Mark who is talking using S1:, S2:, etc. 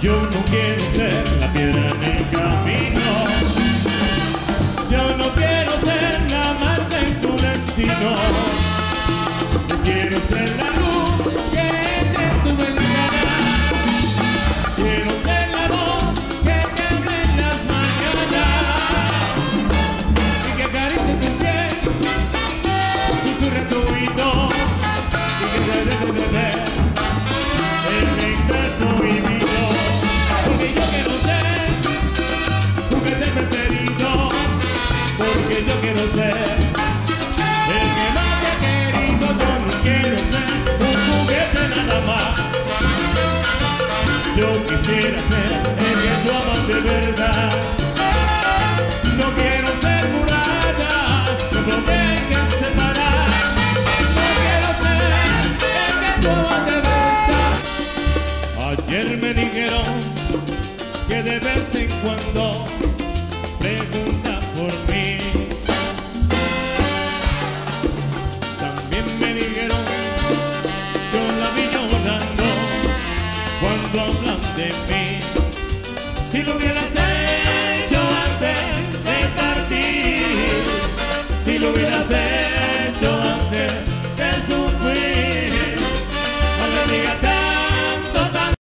S1: quiero ser la piedra en el camino. Yo no quiero ser la marca en tu destino. Yo quiero ser la yo quisiera ser el que tú amas de verdad. No quiero ser muralla, no lo vengas a separar. No quiero ser el que tú amas de verdad. Ayer me dijeron que de vez en cuando pregunta por mí. También me dijeron que la vi llorando cuando hablaba. Si lo hubiera